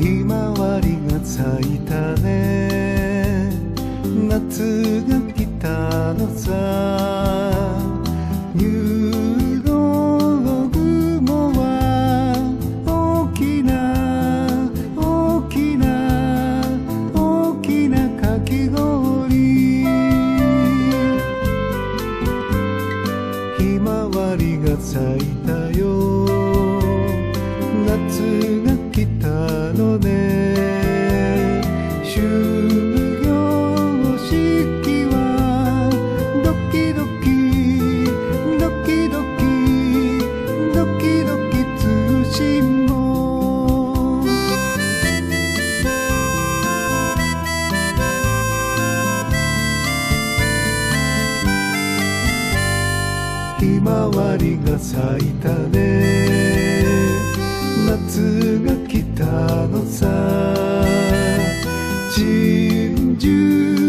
ひまわりが咲いたね。夏が来たのさ。夕暮雲は大きな大きな大きなかき氷。ひまわりが咲いたよ。夏のね。終業式はドキドキドキドキドキドキ通信簿ひまわりが咲いたね。夏が来たのさ。珍獣